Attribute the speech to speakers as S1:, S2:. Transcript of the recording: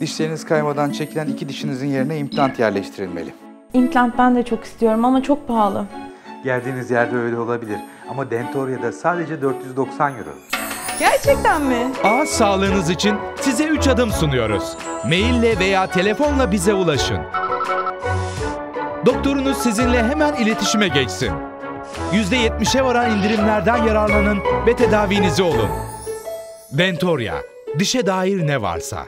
S1: Dişleriniz kaymadan çekilen iki dişinizin yerine implant yerleştirilmeli.
S2: İmplant ben de çok istiyorum ama çok pahalı.
S1: Geldiğiniz yerde öyle olabilir ama Dentoria'da sadece 490 euro.
S2: Gerçekten mi?
S3: Ağız sağlığınız için size 3 adım sunuyoruz. Maille veya telefonla bize ulaşın. Doktorunuz sizinle hemen iletişime geçsin. %70'e varan indirimlerden yararlanın ve tedavinizi olun. Dentoria, dişe dair ne varsa.